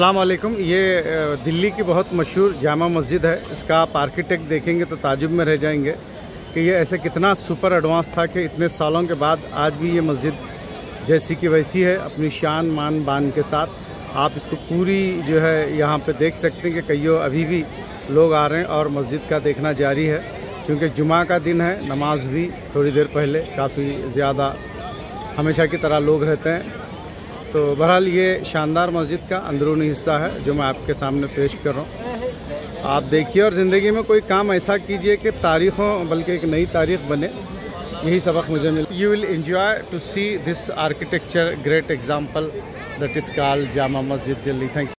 अल्लाम ये दिल्ली की बहुत मशहूर जामा मस्जिद है। इसका आप आर्किटेक्ट देखेंगे तो ताजुब में रह जाएँगे कि ये ऐसे कितना सुपर एडवांस था कि इतने सालों के बाद आज भी ये मस्जिद जैसी कि वैसी है, अपनी शान मान बान के साथ। आप इसको पूरी जो है यहाँ पे देख सकते हैं कि कईयों अभी भी लोग आ रहे हैं और मस्जिद का देखना जारी है। क्योंकि जुमा का दिन है, नमाज़ भी थोड़ी देर पहले, काफ़ी ज़्यादा हमेशा की तरह लोग रहते हैं। तो बहरहाल ये शानदार मस्जिद का अंदरूनी हिस्सा है, जो मैं आपके सामने पेश कर रहा हूँ। आप देखिए और ज़िंदगी में कोई काम ऐसा कीजिए कि तारीख़ों, बल्कि एक नई तारीख बने, यही सबक मुझे मिल you will enjoy to see this architecture great example that is call Jama Masjid Delhi thank